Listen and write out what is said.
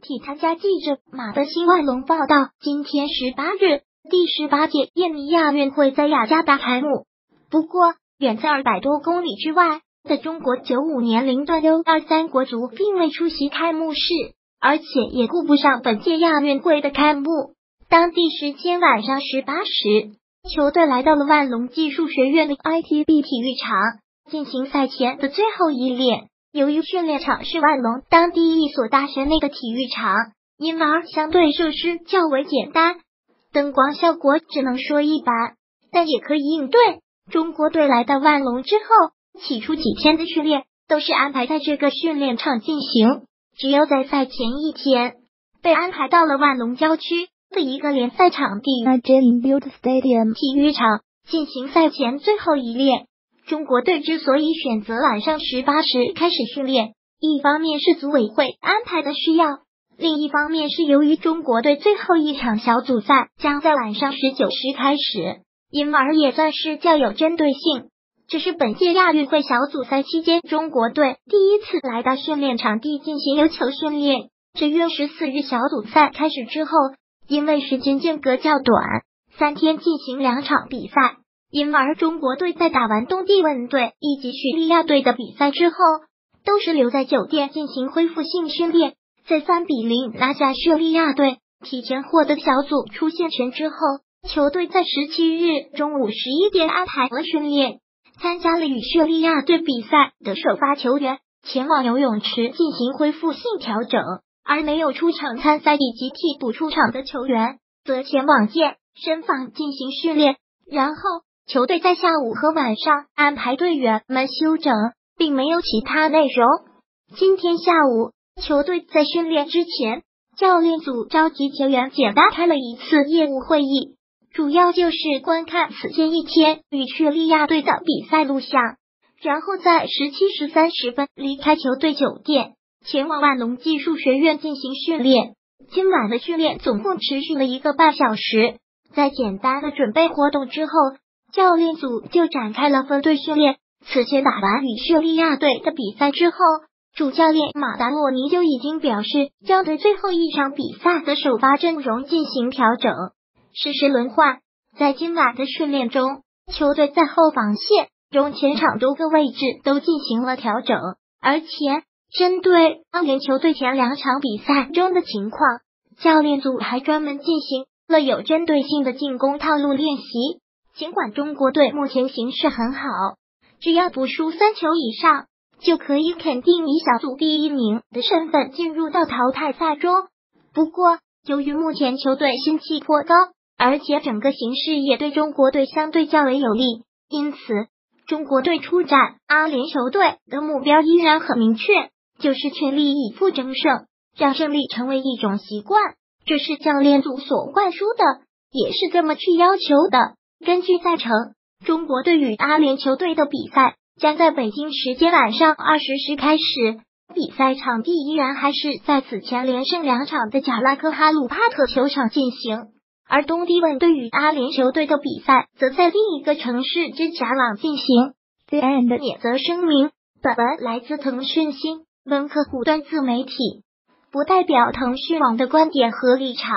体参加记者马德兴万隆报道，今天十八日，第十八届印尼亚运会在雅加达开幕。不过，远在二百多公里之外的中国九五年龄段 U 二三国足并未出席开幕式，而且也顾不上本届亚运会的开幕。当地时间晚上十八时，球队来到了万隆技术学院的 ITB 体育场进行赛前的最后一练。由于训练场是万隆当地一所大学内的体育场，因而相对设施较为简单，灯光效果只能说一般，但也可以应对。中国队来到万隆之后，起初几天的训练都是安排在这个训练场进行，只有在赛前一天被安排到了万隆郊区的一个联赛场地 Stadium 体育场进行赛前最后一练。中国队之所以选择晚上十八时开始训练，一方面是组委会安排的需要，另一方面是由于中国队最后一场小组赛将在晚上十九时开始，因而也算是较有针对性。这是本届亚运会小组赛期间中国队第一次来到训练场地进行有球训练。这月十四日小组赛开始之后，因为时间间隔较短，三天进行两场比赛。因而，中国队在打完东帝汶队以及叙利亚队的比赛之后，都是留在酒店进行恢复性训练。在三比零拿下叙利亚队，提前获得小组出线权之后，球队在十七日中午十一点安排了训练，参加了与叙利亚队比赛的首发球员前往游泳池进行恢复性调整，而没有出场参赛以及替补出场的球员则前往健身房进行训练，然后。球队在下午和晚上安排队员们休整，并没有其他内容。今天下午，球队在训练之前，教练组召集球员简单开了一次业务会议，主要就是观看此前一天与叙利亚队的比赛录像，然后在十七时三十分离开球队酒店，前往万隆技术学院进行训练。今晚的训练总共持续了一个半小时，在简单的准备活动之后。教练组就展开了分队训练。此前打完与叙利亚队的比赛之后，主教练马达洛尼就已经表示将对最后一场比赛的首发阵容进行调整，实时轮换。在今晚的训练中，球队在后防线、中前场多个位置都进行了调整，而且针对阿联球队前两场比赛中的情况，教练组还专门进行了有针对性的进攻套路练习。尽管中国队目前形势很好，只要不输三球以上，就可以肯定以小组第一名的身份进入到淘汰赛中。不过，由于目前球队心气颇高，而且整个形势也对中国队相对较为有利，因此中国队出战阿联酋队的目标依然很明确，就是全力以赴争胜，让胜利成为一种习惯。这是教练组所灌输的，也是这么去要求的。根据赛程，中国队与阿联球队的比赛将在北京时间晚上二十时开始。比赛场地依然还是在此前连胜两场的贾拉克哈鲁帕特球场进行，而东帝汶队与阿联球队的比赛则在另一个城市之贾朗进行。CNN 免责声明：本文来自腾讯新闻客户端自媒体，不代表腾讯网的观点和立场。